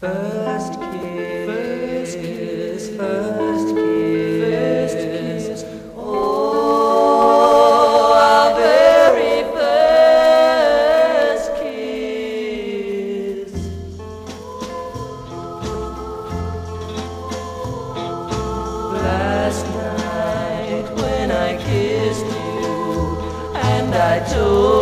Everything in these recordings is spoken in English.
First kiss, first kiss, first kiss, first kiss. Oh, our very first kiss. Last night when I kissed you and I told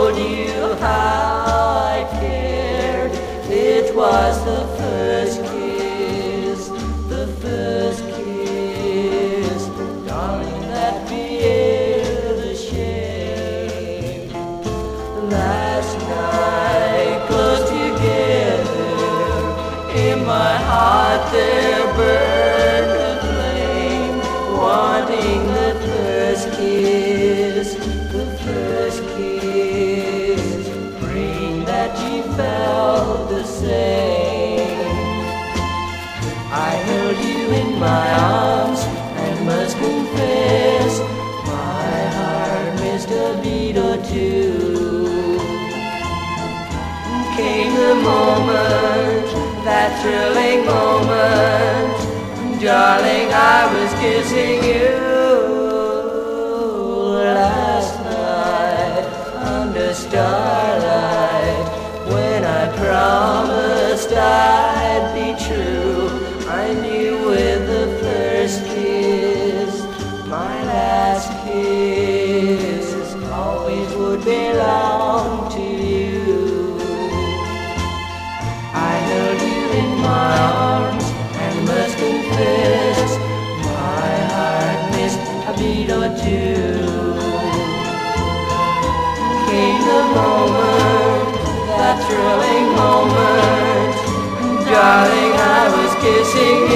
in my arms and must confess my heart missed a beat or two. Came the moment, that thrilling moment, darling, I was kissing you last night under starlight when I promised I'd my last kiss always would belong to you. I held you in my arms and must confess my heart missed a beat or two. Came the moment, that thrilling moment, darling, I was kissing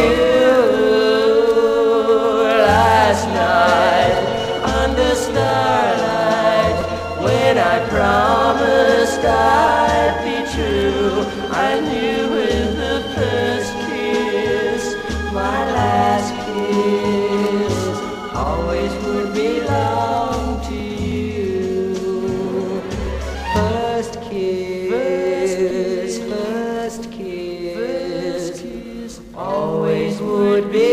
always would belong to you. First kiss, first kiss, first kiss, always would be.